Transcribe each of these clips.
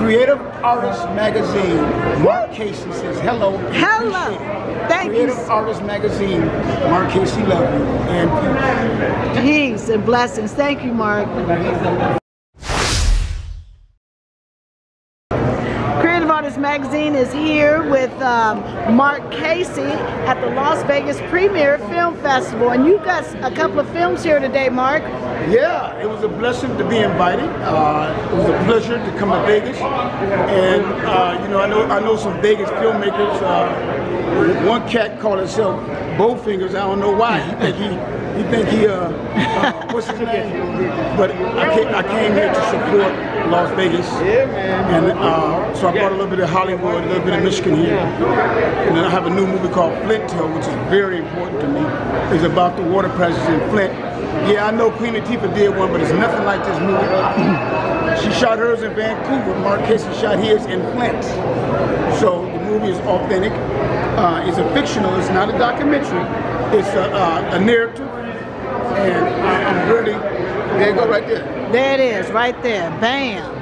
Creative Artist Magazine. Marc Cayce says hello. Hello. Thank you. Creative you. Artist Magazine. Marc Cayce love you and peace. Peace and blessings. Thank you, Marc. Creative Artist Magazine is here with um, Marc Cayce at the Las Vegas Premiere Film Festival. And you've got a couple of films here today, Marc. Yeah, it was a blessing to be invited. Uh, it was a pleasure to come to Vegas, and uh, you know I know I know some Vegas filmmakers. Uh, one cat called himself Bowfingers. I don't know why. He think he he think he uh, uh what's his name? But I came, I came here to support Las Vegas, and uh, so I brought a little bit of Hollywood, a little bit of Michigan here, and then I have a new movie called Flint Tale, which is very important to me. It's about the water crisis in Flint. Yeah, I know Queen Latifah did one, but it's nothing like this movie. she shot hers in Vancouver. Marc Cayce shot his in Flint. So the movie is authentic. Uh, it's a fictional. It's not a documentary. It's a, uh, a narrative, and I'm really there. You go right there. There it is, right there. Bam.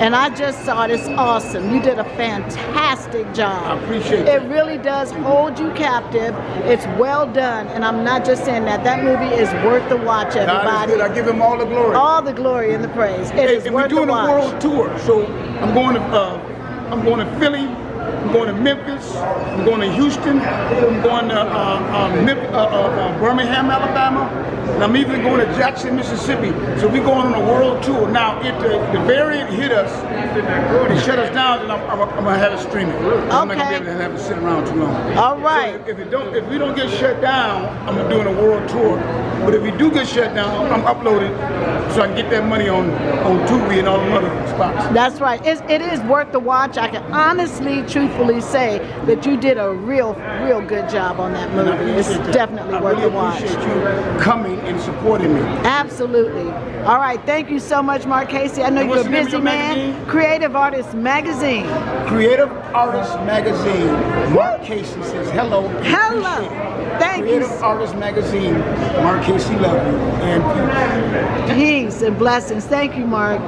And I just saw it. It's awesome. You did a fantastic job. I appreciate It It really does hold you captive. It's well done. And I'm not just saying that. That movie is worth the watch, God everybody. good. I give him all the glory. All the glory and the praise. It Hey, is and worth we're the doing a world tour. So I'm going to uh, I'm going to Philly. I'm going to Memphis. I'm going to Houston. I'm going to uh, uh, uh, uh, uh, Birmingham, Alabama. And I'm even going to Jackson, Mississippi. So we're going on a world tour. Now, if the, the variant hit us and shut us down, then I'm, I'm, I'm gonna have it streaming. I'm not gonna Okay. be able to have it sit around too long. All right. So if it don't, if we don't get shut down, I'm doing a world tour. But if we do get shut down, I'm uploading so I can get that money on on Tubi and all the other spots. That's right. It's, it is worth the watch. I can honestly, truthfully say that you did a real, real good job on that movie. It's that. definitely I worth really the watch. appreciate you coming and supporting me. Absolutely. All right. Thank you so much, Marc Cayce. I know And you're a what's the name of busy man. magazine? Creative Artist Magazine. Creative Artist Magazine. Marc Cayce says hello. Hello. Thank Creative you. Creative Artist Magazine. Marc Cayce love you and peace. Peace and blessings. Thank you, Marc.